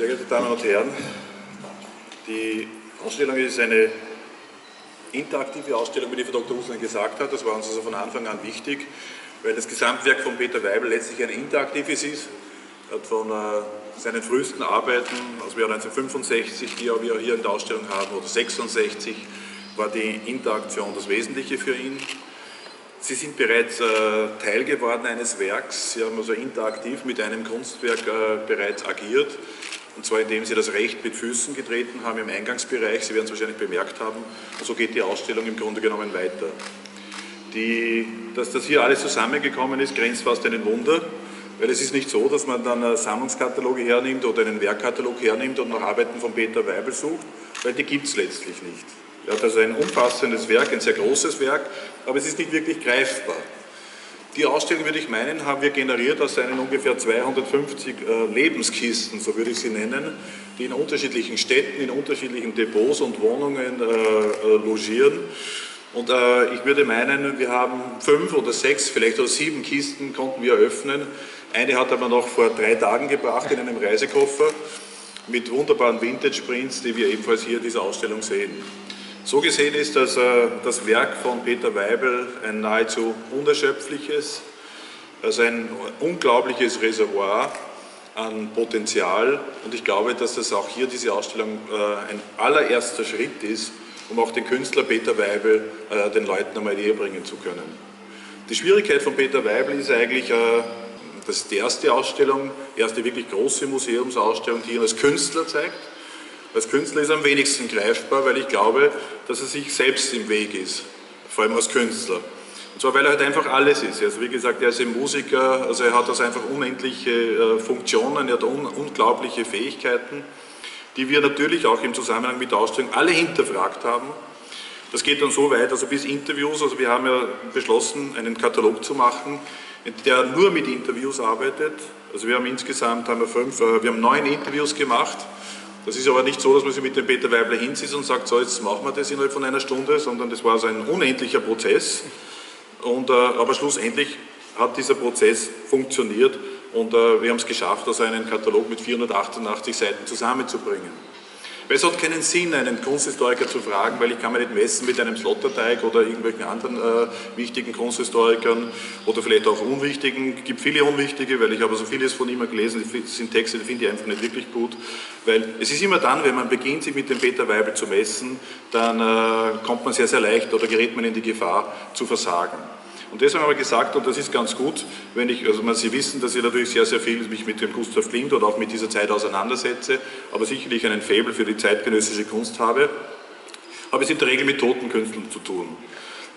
Sehr geehrte Damen und Herren, die Ausstellung ist eine interaktive Ausstellung, wie die Frau Dr. Huslein gesagt hat. Das war uns also von Anfang an wichtig, weil das Gesamtwerk von Peter Weibel letztlich ein interaktives ist. Er hat von äh, seinen frühesten Arbeiten, aus dem Jahr 1965, die wir hier in der Ausstellung haben, oder 66, war die Interaktion das Wesentliche für ihn. Sie sind bereits äh, Teil geworden eines Werks. Sie haben also interaktiv mit einem Kunstwerk äh, bereits agiert. Und zwar indem Sie das Recht mit Füßen getreten haben im Eingangsbereich. Sie werden es wahrscheinlich bemerkt haben. Und so geht die Ausstellung im Grunde genommen weiter. Die, dass das hier alles zusammengekommen ist, grenzt fast einen Wunder. Weil es ist nicht so, dass man dann Sammlungskataloge hernimmt oder einen Werkkatalog hernimmt und nach Arbeiten von Peter Weibel sucht, weil die gibt es letztlich nicht. Er hat also ein umfassendes Werk, ein sehr großes Werk, aber es ist nicht wirklich greifbar. Die Ausstellung, würde ich meinen, haben wir generiert aus seinen ungefähr 250 äh, Lebenskisten, so würde ich sie nennen, die in unterschiedlichen Städten, in unterschiedlichen Depots und Wohnungen äh, äh, logieren. Und äh, ich würde meinen, wir haben fünf oder sechs, vielleicht oder sieben Kisten konnten wir öffnen. Eine hat er noch vor drei Tagen gebracht in einem Reisekoffer mit wunderbaren Vintage-Prints, die wir ebenfalls hier in dieser Ausstellung sehen. So gesehen ist das, äh, das Werk von Peter Weibel ein nahezu unerschöpfliches, also ein unglaubliches Reservoir an Potenzial und ich glaube, dass das auch hier diese Ausstellung äh, ein allererster Schritt ist, um auch den Künstler Peter Weibel äh, den Leuten einmal näher bringen zu können. Die Schwierigkeit von Peter Weibel ist eigentlich, das ist die erste Ausstellung, erste wirklich große Museumsausstellung, die ihn als Künstler zeigt. Als Künstler ist er am wenigsten greifbar, weil ich glaube, dass er sich selbst im Weg ist, vor allem als Künstler. Und zwar, weil er halt einfach alles ist. Also wie gesagt, er ist ein Musiker, also er hat also einfach unendliche äh, Funktionen, er hat un unglaubliche Fähigkeiten, die wir natürlich auch im Zusammenhang mit der Ausstellung alle hinterfragt haben. Das geht dann so weit, also bis Interviews, also wir haben ja beschlossen, einen Katalog zu machen, der nur mit Interviews arbeitet. Also wir haben insgesamt haben wir fünf, äh, wir haben neun Interviews gemacht das ist aber nicht so, dass man sich mit dem Peter Weibler hinsitzt und sagt, so jetzt machen wir das innerhalb von einer Stunde, sondern das war so ein unendlicher Prozess. Und, äh, aber schlussendlich hat dieser Prozess funktioniert und äh, wir haben es geschafft, also einen Katalog mit 488 Seiten zusammenzubringen. Es hat keinen Sinn, einen Kunsthistoriker zu fragen, weil ich kann mir nicht messen mit einem Slotterteig oder irgendwelchen anderen äh, wichtigen Kunsthistorikern oder vielleicht auch unwichtigen. Es gibt viele unwichtige, weil ich habe so vieles von ihm gelesen, das sind Texte, die finde ich einfach nicht wirklich gut. Weil es ist immer dann, wenn man beginnt, sich mit dem Peter Weibel zu messen, dann äh, kommt man sehr, sehr leicht oder gerät man in die Gefahr zu versagen. Und deswegen haben wir gesagt, und das ist ganz gut, wenn ich, also man, Sie wissen, dass ich natürlich sehr, sehr viel mich mit dem Gustav Klimt oder auch mit dieser Zeit auseinandersetze, aber sicherlich einen Faible für die zeitgenössische Kunst habe, habe es in der Regel mit toten Künstlern zu tun.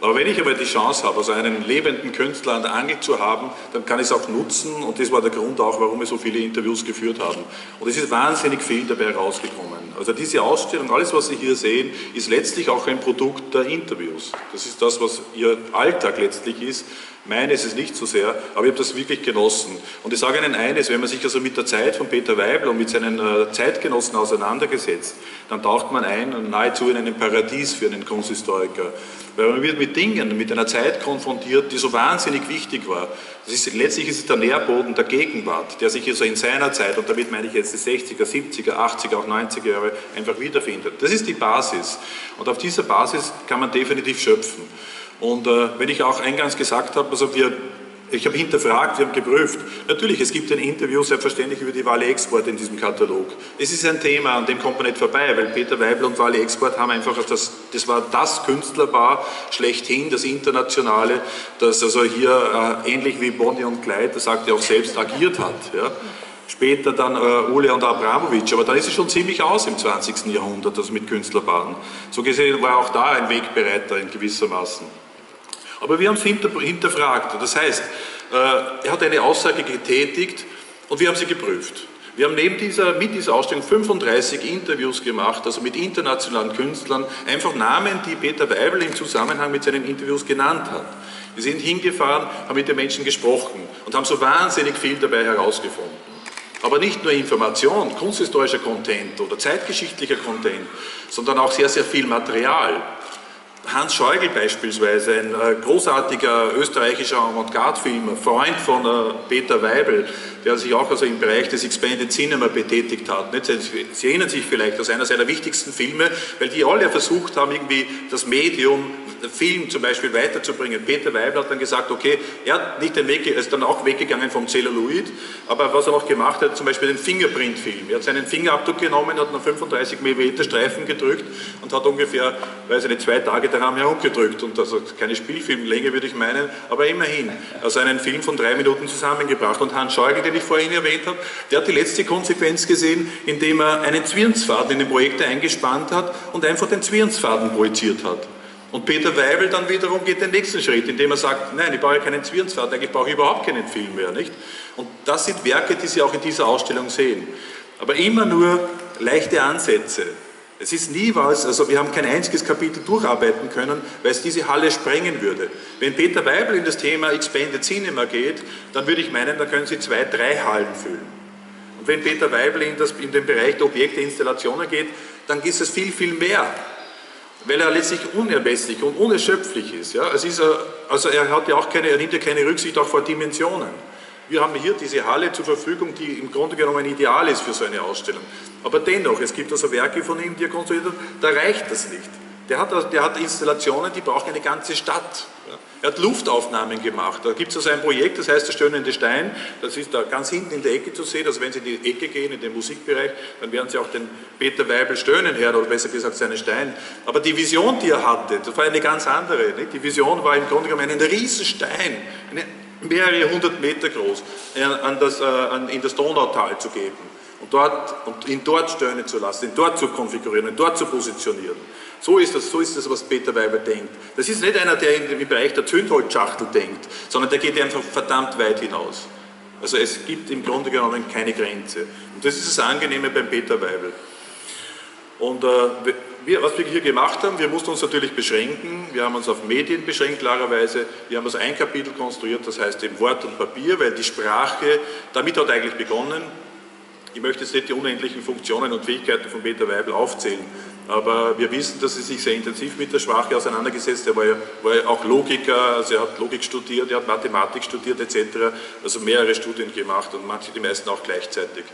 Aber wenn ich aber die Chance habe, also einen lebenden Künstler an der Angel zu haben, dann kann ich es auch nutzen und das war der Grund auch, warum wir so viele Interviews geführt haben. Und es ist wahnsinnig viel dabei rausgekommen. Also diese Ausstellung, alles was Sie hier sehen, ist letztlich auch ein Produkt der Interviews. Das ist das, was Ihr Alltag letztlich ist. Meine ist es nicht so sehr, aber ich habe das wirklich genossen. Und ich sage Ihnen eines, wenn man sich also mit der Zeit von Peter Weibel und mit seinen äh, Zeitgenossen auseinandergesetzt, dann taucht man ein nahezu in einem Paradies für einen Kunsthistoriker. Weil man wird mit Dingen, mit einer Zeit konfrontiert, die so wahnsinnig wichtig war. Ist, letztlich ist es der Nährboden der Gegenwart, der sich also in seiner Zeit, und damit meine ich jetzt die 60er, 70er, 80er, auch 90er Jahre, einfach wiederfindet. Das ist die Basis. Und auf dieser Basis kann man definitiv schöpfen. Und äh, wenn ich auch eingangs gesagt habe, also wir ich habe hinterfragt, wir haben geprüft. Natürlich, es gibt ein Interview, selbstverständlich, über die Wale Export in diesem Katalog. Es ist ein Thema, an dem kommt man nicht vorbei, weil Peter Weibel und Wale Export haben einfach, das, das war das Künstlerpaar schlechthin, das Internationale, das also hier äh, ähnlich wie Bonnie und Clyde, das sagt er auch selbst, agiert hat. Ja. Später dann äh, Ole und Abramovic, aber dann ist es schon ziemlich aus im 20. Jahrhundert, das mit Künstlerpaaren. So gesehen war auch da ein Wegbereiter in gewissermaßen. Aber wir haben es hinterfragt. Das heißt, äh, er hat eine Aussage getätigt und wir haben sie geprüft. Wir haben neben dieser, mit dieser Ausstellung 35 Interviews gemacht, also mit internationalen Künstlern, einfach Namen, die Peter Weibel im Zusammenhang mit seinen Interviews genannt hat. Wir sind hingefahren, haben mit den Menschen gesprochen und haben so wahnsinnig viel dabei herausgefunden. Aber nicht nur Information, kunsthistorischer Content oder zeitgeschichtlicher Content, sondern auch sehr, sehr viel Material. Hans Scheugel beispielsweise, ein äh, großartiger österreichischer Avantgarde-Filmer, Freund von äh, Peter Weibel, der sich auch also im Bereich des Expanded Cinema betätigt hat. Sie erinnern sich vielleicht, das ist einer seiner wichtigsten Filme, weil die alle versucht haben, irgendwie das Medium Film zum Beispiel weiterzubringen. Peter Weibel hat dann gesagt, okay, er hat nicht den Weg, ist dann auch weggegangen vom Celluloid, aber was er noch gemacht hat, zum Beispiel den Fingerprint-Film. Er hat seinen Fingerabdruck genommen, hat einen 35 mm Streifen gedrückt und hat ungefähr, weiß ich nicht, zwei Tage daran herumgedrückt. Und also keine Spielfilmlänge würde ich meinen, aber immerhin. Also einen Film von drei Minuten zusammengebracht. Und Hans Scheugel, den ich vorhin erwähnt habe, der hat die letzte Konsequenz gesehen, indem er einen Zwirnsfaden in den Projekte eingespannt hat und einfach den Zwirnsfaden projiziert hat. Und Peter Weibel dann wiederum geht den nächsten Schritt, indem er sagt, nein, ich brauche keinen Zwirnsvater, ich brauche überhaupt keinen Film mehr. Nicht? Und das sind Werke, die Sie auch in dieser Ausstellung sehen. Aber immer nur leichte Ansätze. Es ist nie was, also wir haben kein einziges Kapitel durcharbeiten können, weil es diese Halle sprengen würde. Wenn Peter Weibel in das Thema Expanded Cinema geht, dann würde ich meinen, da können Sie zwei, drei Hallen füllen. Und wenn Peter Weibel in, das, in den Bereich der Objekte, Installationen geht, dann ist es viel, viel mehr weil er letztlich unermesslich und unerschöpflich ist. Ja? Es ist also er, hat ja auch keine, er nimmt ja keine Rücksicht auch vor Dimensionen. Wir haben hier diese Halle zur Verfügung, die im Grunde genommen ideal ist für so eine Ausstellung. Aber dennoch, es gibt also Werke von ihm, die er konstruiert hat, da reicht das nicht. Der hat, der hat Installationen, die brauchen eine ganze Stadt. Er hat Luftaufnahmen gemacht. Da gibt es also ein Projekt, das heißt der stöhnende Stein. Das ist da ganz hinten in der Ecke zu sehen. Also wenn Sie in die Ecke gehen, in den Musikbereich, dann werden Sie auch den Peter Weibel stöhnen hören, oder besser gesagt seinen Stein. Aber die Vision, die er hatte, das war eine ganz andere. Nicht? Die Vision war im Grunde genommen ein Riesenstein, eine, mehrere hundert Meter groß, äh, an das, äh, an, in das Donautal zu geben und, dort, und ihn dort stöhnen zu lassen, ihn dort zu konfigurieren, ihn dort zu positionieren. So ist das, so ist das, was Peter Weber denkt. Das ist nicht einer, der im Bereich der Zündholzschachtel denkt, sondern der geht einfach verdammt weit hinaus. Also es gibt im Grunde genommen keine Grenze. Und das ist das Angenehme beim Peter Weibel. Und äh, wir, was wir hier gemacht haben, wir mussten uns natürlich beschränken. Wir haben uns auf Medien beschränkt, klarerweise. Wir haben also ein Kapitel konstruiert, das heißt eben Wort und Papier, weil die Sprache, damit hat eigentlich begonnen. Ich möchte jetzt nicht die unendlichen Funktionen und Fähigkeiten von Peter Weibel aufzählen, aber wir wissen, dass er sich sehr intensiv mit der Sprache auseinandergesetzt hat. Er war ja, war ja auch Logiker, also er hat Logik studiert, er hat Mathematik studiert etc. Also mehrere Studien gemacht und manche, die meisten auch gleichzeitig.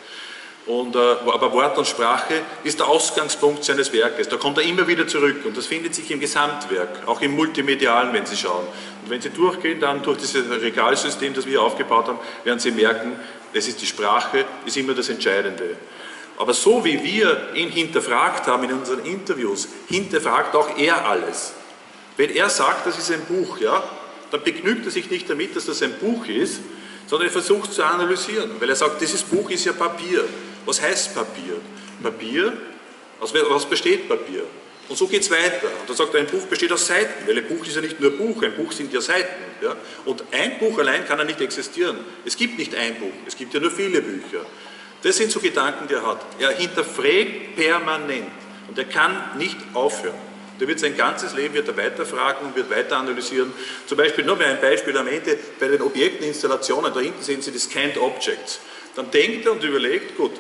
Und, äh, aber Wort und Sprache ist der Ausgangspunkt seines Werkes. Da kommt er immer wieder zurück und das findet sich im Gesamtwerk, auch im Multimedialen, wenn Sie schauen. Und wenn Sie durchgehen, dann durch dieses Regalsystem, das wir hier aufgebaut haben, werden Sie merken, es ist die Sprache, ist immer das Entscheidende. Aber so wie wir ihn hinterfragt haben in unseren Interviews, hinterfragt auch er alles. Wenn er sagt, das ist ein Buch, ja, dann begnügt er sich nicht damit, dass das ein Buch ist, sondern er versucht zu analysieren, weil er sagt, dieses Buch ist ja Papier. Was heißt Papier? Papier, aus was besteht Papier? Und so geht es weiter. Und dann sagt er, ein Buch besteht aus Seiten, weil ein Buch ist ja nicht nur Buch, ein Buch sind ja Seiten. Ja? Und ein Buch allein kann ja nicht existieren. Es gibt nicht ein Buch, es gibt ja nur viele Bücher. Das sind so Gedanken, die er hat. Er hinterfragt permanent und er kann nicht aufhören. Der wird sein ganzes Leben wird er weiterfragen und wird weiter analysieren. Zum Beispiel, nur mal ein Beispiel am Ende, bei den Objekteninstallationen, da hinten sehen Sie die Scanned Objects. Dann denkt er und überlegt, gut,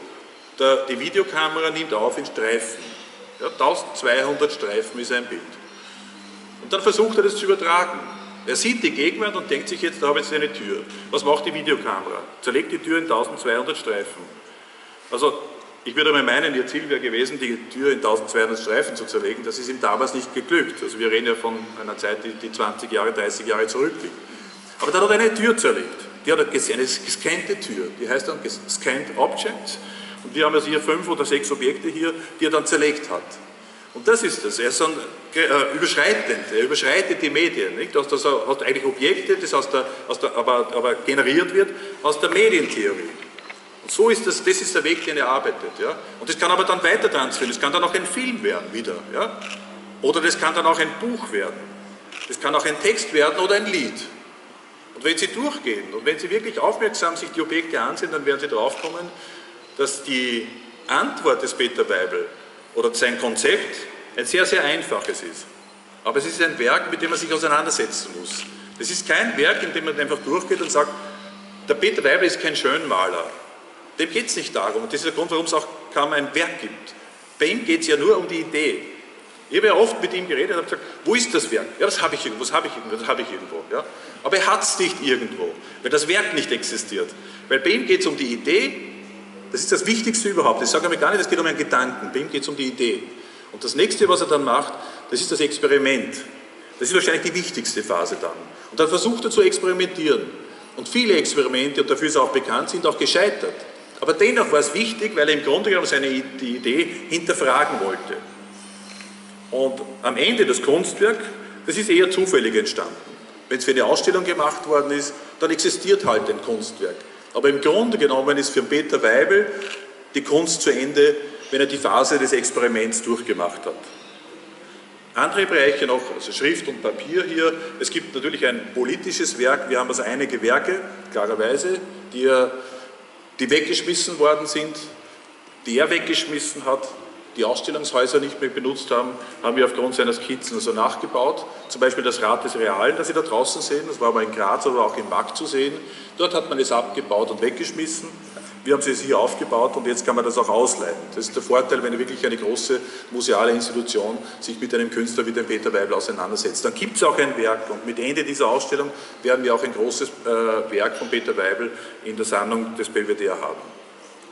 der, die Videokamera nimmt auf in Streifen. Ja, 1200 Streifen ist ein Bild. Und dann versucht er das zu übertragen. Er sieht die Gegenwart und denkt sich jetzt, da habe ich jetzt eine Tür. Was macht die Videokamera? Zerlegt die Tür in 1200 Streifen. Also ich würde mal meinen, Ihr Ziel wäre gewesen, die Tür in 1200 Streifen zu zerlegen. Das ist ihm damals nicht geglückt. Also wir reden ja von einer Zeit, die, 20 Jahre, 30 Jahre zurückliegt. Aber dann hat er eine Tür zerlegt. Die hat eine gescannte Tür. Die heißt dann Scanned Objects. Und wir haben also hier fünf oder sechs Objekte hier, die er dann zerlegt hat. Und das ist es. Er ist dann äh, überschreitend. Er überschreitet die Medien. Nicht? Das, das hat eigentlich Objekte, das aus der, aus der, aber, aber generiert wird aus der Medientheorie. So ist das, das ist der Weg, den er arbeitet. Ja? Und das kann aber dann weiter transferieren. Das kann dann auch ein Film werden wieder. Ja? Oder das kann dann auch ein Buch werden. Das kann auch ein Text werden oder ein Lied. Und wenn Sie durchgehen und wenn Sie wirklich aufmerksam sich die Objekte ansehen, dann werden Sie draufkommen, dass die Antwort des Peter Weibel oder sein Konzept ein sehr, sehr einfaches ist. Aber es ist ein Werk, mit dem man sich auseinandersetzen muss. Es ist kein Werk, in dem man einfach durchgeht und sagt, der Peter Weibel ist kein Schönmaler. Dem geht es nicht darum. Und das ist der Grund, warum es auch kaum ein Werk gibt. Bei ihm geht es ja nur um die Idee. Ich habe ja oft mit ihm geredet und habe gesagt, wo ist das Werk? Ja, das habe ich irgendwo, das habe ich irgendwo, das habe ich irgendwo. Ja? Aber er hat es nicht irgendwo, weil das Werk nicht existiert. Weil bei ihm geht es um die Idee, das ist das Wichtigste überhaupt. Ich sage mir gar nicht, es geht um einen Gedanken, bei ihm geht es um die Idee. Und das nächste, was er dann macht, das ist das Experiment. Das ist wahrscheinlich die wichtigste Phase dann. Und dann versucht er zu experimentieren. Und viele Experimente, und dafür ist er auch bekannt, sind auch gescheitert. Aber dennoch war es wichtig, weil er im Grunde genommen seine Idee hinterfragen wollte. Und am Ende das Kunstwerk, das ist eher zufällig entstanden. Wenn es für eine Ausstellung gemacht worden ist, dann existiert halt ein Kunstwerk. Aber im Grunde genommen ist für Peter Weibel die Kunst zu Ende, wenn er die Phase des Experiments durchgemacht hat. Andere Bereiche noch, also Schrift und Papier hier. Es gibt natürlich ein politisches Werk. Wir haben also einige Werke, klarerweise, die, die weggeschmissen worden sind, die er weggeschmissen hat, die Ausstellungshäuser nicht mehr benutzt haben, haben wir aufgrund seiner Skizzen also nachgebaut. Zum Beispiel das Rad des Realen, das Sie da draußen sehen, das war aber in Graz, aber auch in Mack zu sehen. Dort hat man es abgebaut und weggeschmissen. Wir haben es hier aufgebaut und jetzt kann man das auch ausleihen. Das ist der Vorteil, wenn wirklich eine große museale Institution sich mit einem Künstler wie dem Peter Weibel auseinandersetzt. Dann gibt es auch ein Werk und mit Ende dieser Ausstellung werden wir auch ein großes äh, Werk von Peter Weibel in der Sammlung des Belvedere haben.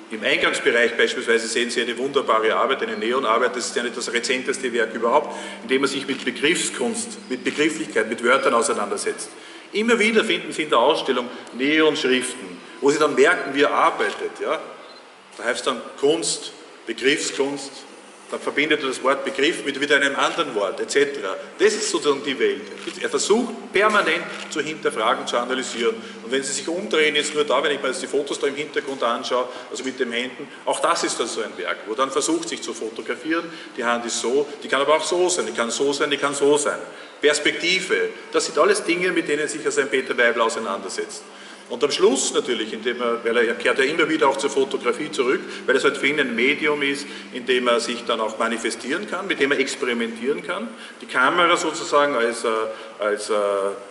Im Eingangsbereich beispielsweise sehen Sie eine wunderbare Arbeit, eine Neonarbeit, das ist ja nicht das rezenteste Werk überhaupt, in dem man sich mit Begriffskunst, mit Begrifflichkeit, mit Wörtern auseinandersetzt. Immer wieder finden Sie in der Ausstellung Neonschriften, wo Sie dann merken, wie er arbeitet. Ja? Da heißt es dann Kunst, Begriffskunst, dann verbindet er das Wort Begriff mit wieder einem anderen Wort, etc. Das ist sozusagen die Welt. Er versucht permanent zu hinterfragen, zu analysieren. Und wenn Sie sich umdrehen, jetzt nur da, wenn ich mir jetzt die Fotos da im Hintergrund anschaue, also mit den Händen, auch das ist dann so ein Werk, wo dann versucht, sich zu fotografieren. Die Hand ist so, die kann aber auch so sein, die kann so sein, die kann so sein. Perspektive, das sind alles Dinge, mit denen sich also ein Peter Weibel auseinandersetzt. Und am Schluss natürlich, indem er, weil er kehrt ja immer wieder auch zur Fotografie zurück, weil es halt für ihn ein Medium ist, in dem er sich dann auch manifestieren kann, mit dem er experimentieren kann. Die Kamera sozusagen als, äh, als äh,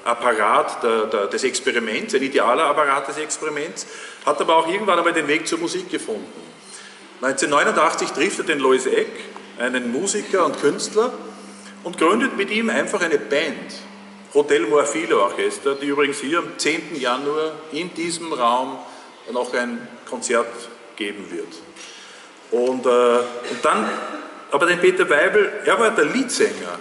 Apparat der, der, des Experiments, ein idealer Apparat des Experiments, hat aber auch irgendwann einmal den Weg zur Musik gefunden. 1989 trifft er den Lois Eck, einen Musiker und Künstler, und gründet mit ihm einfach eine Band. Hotel Morfilo Orchester, die übrigens hier am 10. Januar in diesem Raum noch ein Konzert geben wird. Und, äh, und dann, aber den Peter Weibel, er war der Leadsänger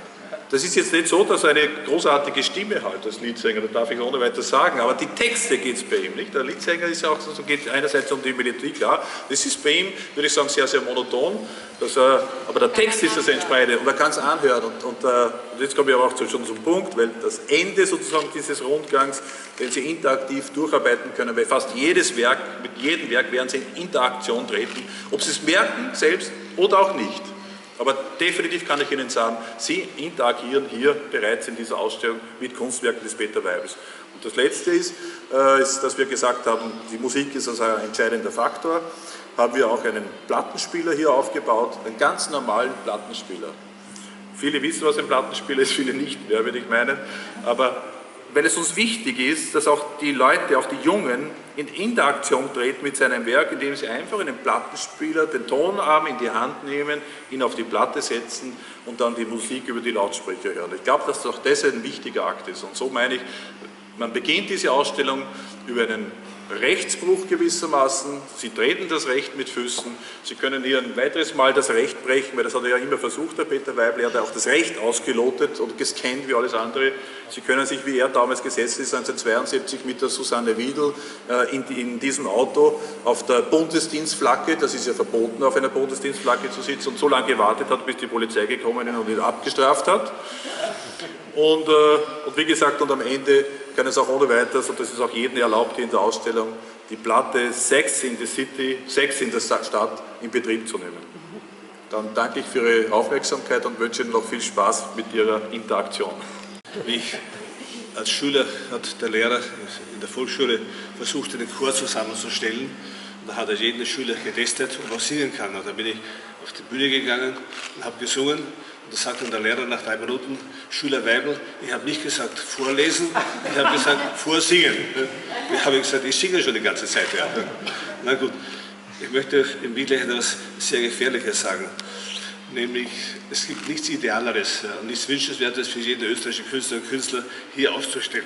das ist jetzt nicht so, dass er eine großartige Stimme hat als Liedsänger, das darf ich ohne weiteres sagen, aber die Texte geht es bei ihm nicht. Der Liedsänger ist auch so, geht einerseits um die Melodie, klar, das ist bei ihm, würde ich sagen, sehr, sehr monoton, er, aber der Text ist das Entscheidende und er kann es anhören und, und, uh, und jetzt komme ich aber auch schon zum Punkt, weil das Ende sozusagen dieses Rundgangs, wenn Sie interaktiv durcharbeiten können, weil fast jedes Werk, mit jedem Werk werden Sie in Interaktion treten, ob Sie es merken selbst oder auch nicht. Aber definitiv kann ich Ihnen sagen, Sie interagieren hier bereits in dieser Ausstellung mit Kunstwerken des Peter Weibels. Und das Letzte ist, äh, ist, dass wir gesagt haben, die Musik ist also ein entscheidender Faktor. Haben wir auch einen Plattenspieler hier aufgebaut, einen ganz normalen Plattenspieler. Viele wissen, was ein Plattenspieler ist, viele nicht mehr, würde ich meinen. Aber weil es uns wichtig ist, dass auch die Leute, auch die Jungen, in Interaktion treten mit seinem Werk, indem sie einfach einen Plattenspieler, den Tonarm in die Hand nehmen, ihn auf die Platte setzen und dann die Musik über die Lautsprecher hören. Ich glaube, dass auch das ein wichtiger Akt ist. Und so meine ich, man beginnt diese Ausstellung über einen Rechtsbruch gewissermaßen. Sie treten das Recht mit Füßen. Sie können hier ein weiteres Mal das Recht brechen, weil das hat er ja immer versucht, der Peter Weibel. Er hat auch das Recht ausgelotet und gescannt wie alles andere. Sie können sich, wie er damals gesessen ist, 1972 mit der Susanne Wiedel äh, in, in diesem Auto auf der Bundesdienstflagge, das ist ja verboten, auf einer Bundesdienstflagge zu sitzen und so lange gewartet hat, bis die Polizei gekommen ist und ihn abgestraft hat. Und, äh, und wie gesagt, und am Ende kann es auch ohne weiteres, und das ist auch jedem erlaubt hier in der Ausstellung, die Platte Sex in the City, Sex in der Stadt in Betrieb zu nehmen. Dann danke ich für Ihre Aufmerksamkeit und wünsche Ihnen noch viel Spaß mit Ihrer Interaktion. Ich als Schüler hat der Lehrer in der Volksschule versucht, einen Chor zusammenzustellen. Und da hat er jeden Schüler getestet, ob er singen kann. Und da bin ich auf die Bühne gegangen und habe gesungen. Und da sagt dann der Lehrer nach drei Minuten, Schüler Weibel, ich habe nicht gesagt vorlesen, ich habe gesagt vorsingen. Ich habe gesagt, ich singe schon die ganze Zeit. Ja. Na gut, ich möchte im Wesentlichen etwas sehr Gefährliches sagen. Nämlich, es gibt nichts Idealeres und nichts Wünschenswertes für jeden österreichischen Künstler und Künstler hier auszustellen.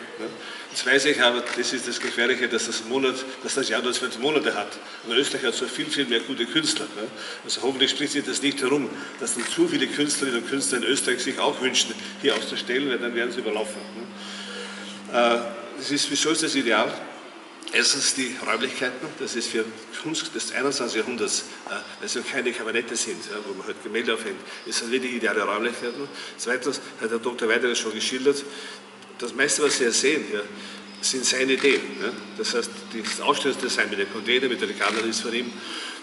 Jetzt weiß ich aber, das ist das Gefährliche, dass das, Monat, dass das Jahr nur zwölf Monate hat. Und Österreich hat so viel, viel mehr gute Künstler. Also hoffentlich spricht sich das nicht herum, dass dann zu viele Künstlerinnen und Künstler in Österreich sich auch wünschen, hier auszustellen, weil dann werden sie überlaufen. Äh, das ist, wieso ist das ideal? Erstens die Räumlichkeiten, das ist für Kunst des 21. Jahrhunderts, äh, also keine Kabinette sind, wo man halt Gemälde aufhängt, das sind wirklich ideale Räumlichkeiten. Zweitens hat der Dr. Weiderer schon geschildert, das meiste, was Sie hier sehen, ja, sind seine Ideen. Ja. Das heißt, das Ausstellungsdesign mit den Container, mit den Regalern ist von ihm.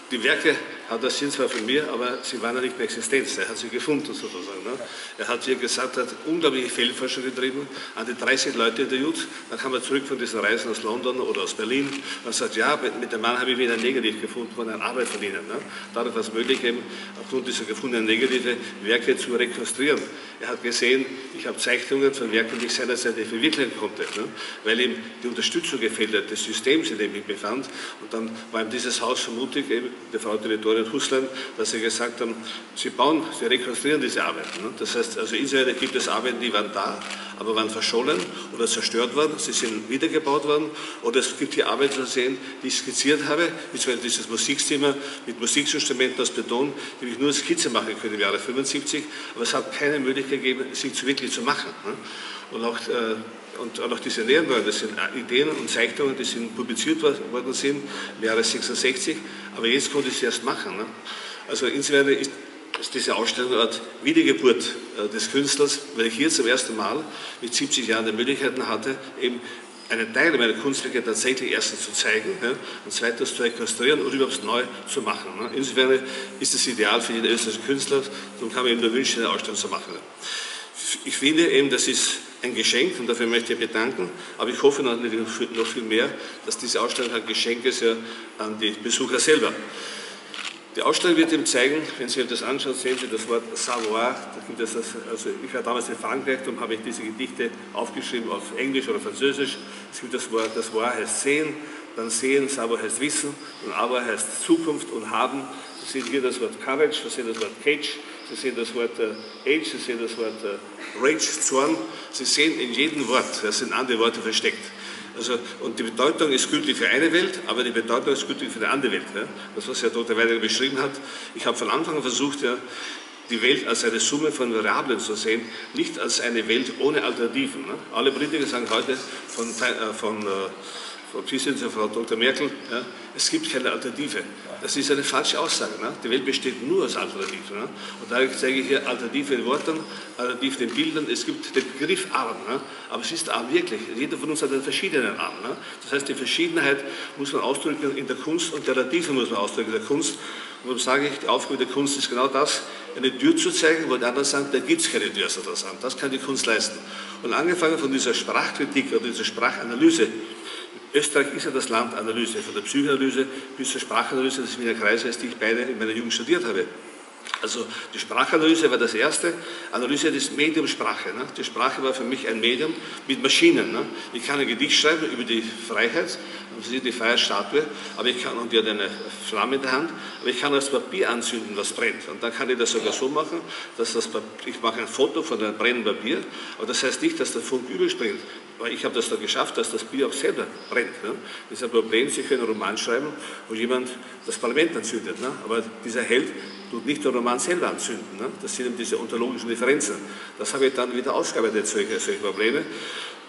Die Werke hat das sind zwar von mir, aber sie waren ja nicht mehr Existenz. Er hat sie gefunden sozusagen. Ne? Er hat, wie er gesagt hat, unglaubliche Fehlforschung getrieben, an die 30 Leute interviewt. Dann kam er zurück von diesen Reisen aus London oder aus Berlin und sagt, ja, mit dem Mann habe ich wieder Negativ gefunden von einer Arbeit von Ihnen. Ne? Dadurch war es möglich, eben aufgrund dieser gefundenen Negative Werke zu rekonstruieren. Er hat gesehen, ich habe Zeichnungen von Werken, die ich seinerzeit nicht verwirklichen konnte, ne? weil ihm die Unterstützung gefehlt hat, des Systems, in dem ich mich befand. Und dann war ihm dieses Haus vermutlich, eben der Frau Direktorin Huslein, dass sie gesagt haben, sie bauen, sie rekonstruieren diese Arbeiten. Ne? Das heißt, also insofern gibt es Arbeiten, die waren da, aber waren verschollen oder zerstört worden, sie sind wiedergebaut worden. Oder es gibt hier Arbeiten zu sehen, die ich skizziert habe, wie zum Beispiel dieses Musikzimmer mit Musikinstrumenten aus Beton, die ich nur Skizze machen könnte im Jahre 75, aber es hat keine Möglichkeit gegeben, sie wirklich zu machen. Ne? Und auch äh, und auch diese Nährwörter, das sind Ideen und Zeichnungen, die sind publiziert worden sind im Jahre 66, aber jetzt konnte ich sie erst machen. Ne? Also insofern ist, diese Ausstellung eine Art Wiedergeburt äh, des Künstlers, weil ich hier zum ersten Mal mit 70 Jahren die Möglichkeiten hatte, eben einen Teil meiner Kunstwerke tatsächlich erstens zu zeigen ja, und zweitens zu rekonstruieren und überhaupt neu zu machen. Ne? Insofern ist das ideal für jeden österreichischen Künstler, darum kann man ihm nur wünschen, eine Ausstellung zu machen. Ich finde eben, das ist ein Geschenk und dafür möchte ich bedanken. Aber ich hoffe noch, noch viel mehr, dass diese Ausstellung ein Geschenk ist ja an die Besucher selber. Die Ausstellung wird ihm zeigen, wenn Sie das anschauen, sehen Sie das Wort Savoir. Das, also ich war damals in Frankreich, darum habe ich diese Gedichte aufgeschrieben auf Englisch oder Französisch. Es gibt das Wort, das Voir heißt sehen, dann sehen, Savoir heißt wissen, und Aber heißt Zukunft und haben. Sie sehen hier das Wort Courage, Sie sehen das Wort Cage, Sie sehen das Wort äh, Age, Sie sehen das Wort äh, Rage, Zorn. Sie sehen in jedem Wort, da sind andere Worte versteckt. Also, und die Bedeutung ist gültig für eine Welt, aber die Bedeutung ist gültig für eine andere Welt. Ja? Das, was Herr Dr. Weider beschrieben hat. Ich habe von Anfang an versucht, ja, die Welt als eine Summe von Variablen zu sehen, nicht als eine Welt ohne Alternativen. Ne? Alle Politiker sagen heute von, äh, von äh, Frau Thyssen, Frau Dr. Merkel, ja, es gibt keine Alternative. Das ist eine falsche Aussage. Ne? Die Welt besteht nur aus Alternativen. Ne? Und da zeige ich hier Alternative in Worten, Alternative in Bildern. Es gibt den Begriff arm, ne? aber es ist arm wirklich. Jeder von uns hat einen verschiedenen Arm. Ne? Das heißt, die Verschiedenheit muss man ausdrücken in der Kunst und die Alternative muss man ausdrücken in der Kunst. Und darum sage ich, die Aufgabe der Kunst ist genau das, eine Tür zu zeigen, wo die anderen sagen, da gibt es keine Tür, das kann die Kunst leisten. Und angefangen von dieser Sprachkritik oder dieser Sprachanalyse, Österreich ist ja das Land Analyse, von der Psychoanalyse bis zur Sprachanalyse des Wiener Kreises, die ich beide in meiner Jugend studiert habe. Also die Sprachanalyse war das erste, Analyse des Mediums Sprache. Ne? Die Sprache war für mich ein Medium mit Maschinen. Ne? Ich kann ein Gedicht schreiben über die Freiheit, das ist die Freiheitsstatue, aber ich kann, und die hat eine Flamme in der Hand, aber ich kann das Papier anzünden, was brennt. Und dann kann ich das sogar so machen, dass das Papier, ich mache ein Foto von einem brennenden Papier, aber das heißt nicht, dass der Funk überspringt. Weil ich habe das dann geschafft, dass das Bier auch selber brennt. Ne? Das ist ein Problem, Sie können einen Roman schreiben, wo jemand das Parlament anzündet. Ne? Aber dieser Held tut nicht den Roman selber anzünden. Ne? Das sind eben diese ontologischen Differenzen. Das habe ich dann wieder ausgearbeitet, solche, solche Probleme.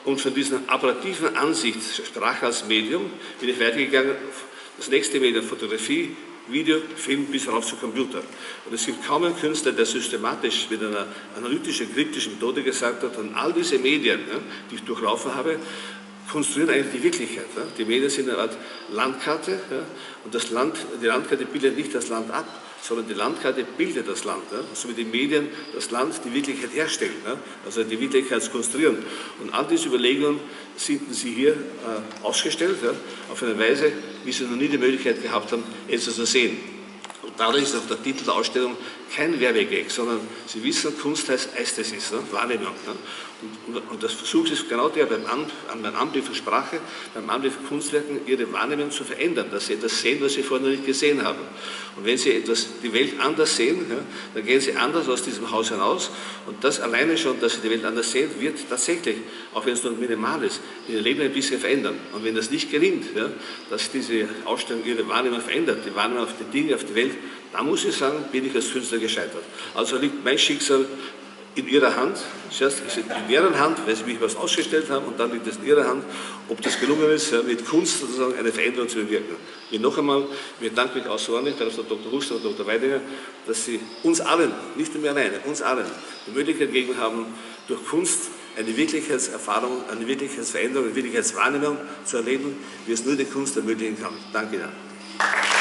Und von dieser apparativen Ansicht, Sprache als Medium, bin ich weitergegangen. Das nächste Medium, Fotografie, Video, Film bis rauf zu Computer. Und es gibt kaum einen Künstler, der systematisch mit einer analytischen, kritischen Methode gesagt hat, und all diese Medien, die ich durchlaufen habe, konstruieren eigentlich die Wirklichkeit. Die Medien sind eine Art Landkarte und das Land, die Landkarte bildet nicht das Land ab, sondern die Landkarte bildet das Land, ja? so wie die Medien das Land die Wirklichkeit herstellen, ja? also die Wirklichkeit konstruieren. Und all diese Überlegungen sind Sie hier äh, ausgestellt, ja? auf eine Weise, wie Sie noch nie die Möglichkeit gehabt haben, etwas zu sehen. Und dadurch ist auch der Titel der Ausstellung kein Werbegag, sondern Sie wissen, Kunst heißt Ästhesis, ne? Wahrnehmung. Ne? Und das Versuch ist genau der, beim Anblick von Sprache, beim Anblick von Kunstwerken, ihre Wahrnehmung zu verändern, dass sie etwas sehen, was sie vorher noch nicht gesehen haben. Und wenn sie etwas, die Welt anders sehen, ja, dann gehen sie anders aus diesem Haus hinaus. Und das alleine schon, dass sie die Welt anders sehen, wird tatsächlich, auch wenn es nur minimal ist, ihr Leben ein bisschen verändern. Und wenn das nicht gelingt, ja, dass diese Ausstellung ihre Wahrnehmung verändert, die Wahrnehmung auf die Dinge, auf die Welt, dann muss ich sagen, bin ich als Künstler gescheitert. Also liegt mein Schicksal in ihrer Hand. Zuerst ist es in deren Hand, weil sie mich was ausgestellt haben, und dann liegt es in ihrer Hand, ob das gelungen ist, mit Kunst sozusagen eine Veränderung zu bewirken. Ich noch einmal, wir danken mich außerordentlich bei Dr. Huster und Dr. Weidinger, dass sie uns allen, nicht nur mir alleine, uns allen, die Möglichkeit gegeben haben, durch Kunst eine Wirklichkeitserfahrung, eine Wirklichkeitsveränderung, eine Wirklichkeitswahrnehmung zu erleben, wie es nur die Kunst ermöglichen kann. Danke Ihnen.